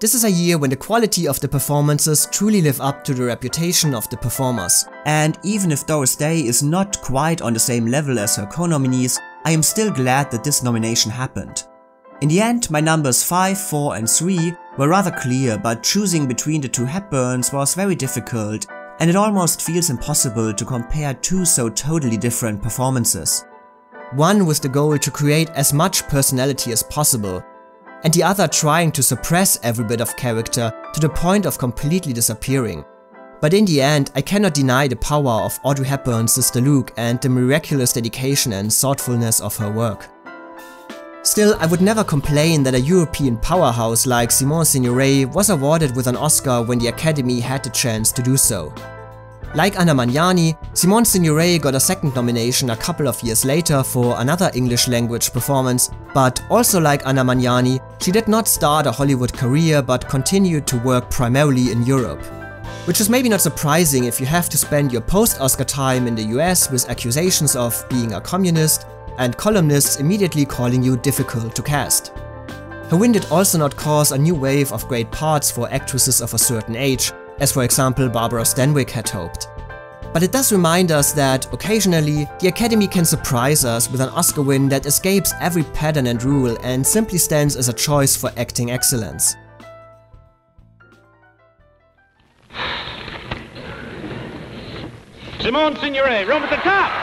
This is a year when the quality of the performances truly live up to the reputation of the performers. And even if Doris Day is not quite on the same level as her co-nominees, I am still glad that this nomination happened. In the end, my numbers 5, 4 and 3 were rather clear, but choosing between the two Hepburns was very difficult and it almost feels impossible to compare two so totally different performances. One with the goal to create as much personality as possible, and the other trying to suppress every bit of character to the point of completely disappearing. But in the end, I cannot deny the power of Audrey Hepburn's Sister Luke and the miraculous dedication and thoughtfulness of her work. Still, I would never complain that a European powerhouse like Simone Signoret was awarded with an Oscar when the Academy had the chance to do so. Like Anna Magnani, Simone Signoret got a second nomination a couple of years later for another English language performance, but also like Anna Magnani, she did not start a Hollywood career but continued to work primarily in Europe. Which is maybe not surprising if you have to spend your post-Oscar time in the US with accusations of being a communist, and columnists immediately calling you difficult to cast. Her win did also not cause a new wave of great parts for actresses of a certain age, as for example Barbara Stanwyck had hoped. But it does remind us that, occasionally, the Academy can surprise us with an Oscar win that escapes every pattern and rule and simply stands as a choice for acting excellence. Simone Signoret, room at the top!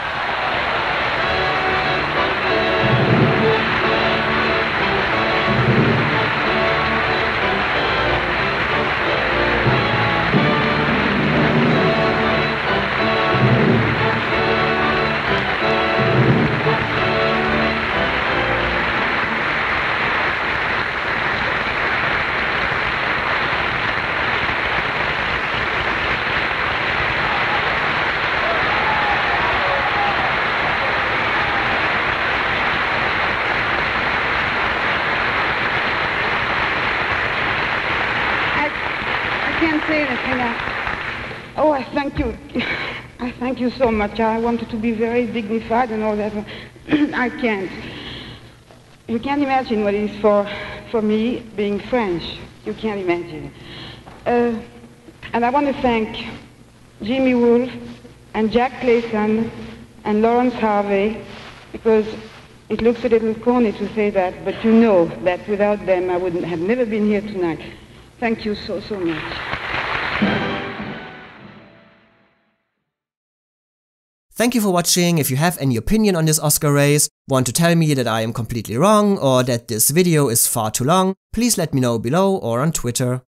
Oh, I thank you. I thank you so much. I wanted to be very dignified and all that. I can't. You can't imagine what it is for, for me being French. You can't imagine. Uh, and I want to thank Jimmy Woolf and Jack Clayton and Laurence Harvey because it looks a little corny to say that, but you know that without them I wouldn't have never been here tonight. Thank you so, so much. Thank you for watching, if you have any opinion on this Oscar race, want to tell me that I am completely wrong or that this video is far too long, please let me know below or on Twitter.